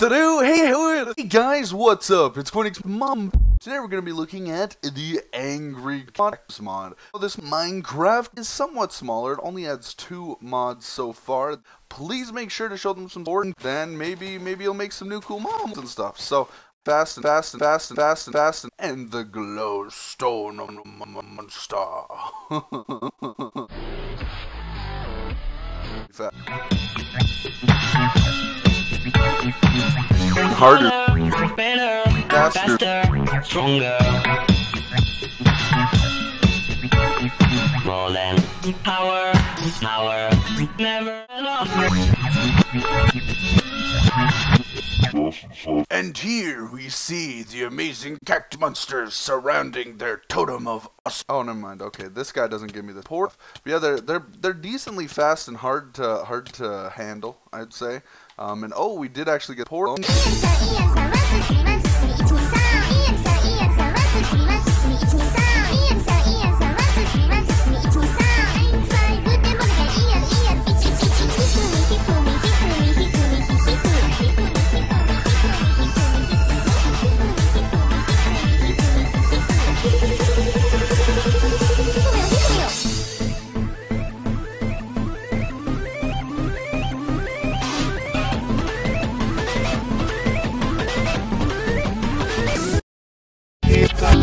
Hey, hey, guys, what's up? It's Quinix Mom. Today we're going to be looking at the Angry Codex mod. Well, this Minecraft is somewhat smaller. It only adds two mods so far. Please make sure to show them some support, and then maybe maybe you'll make some new cool mods and stuff. So, fast and fast and fast and fast and fast and, and the glowstone monster. Harder. Better, faster, faster stronger. More than power, power, never enough. And here we see the amazing cact monsters surrounding their totem of us. Oh, never mind. Okay, this guy doesn't give me the port. Yeah, they're they're they're decently fast and hard to hard to handle, I'd say. Um, and oh, we did actually get port.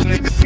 Niggas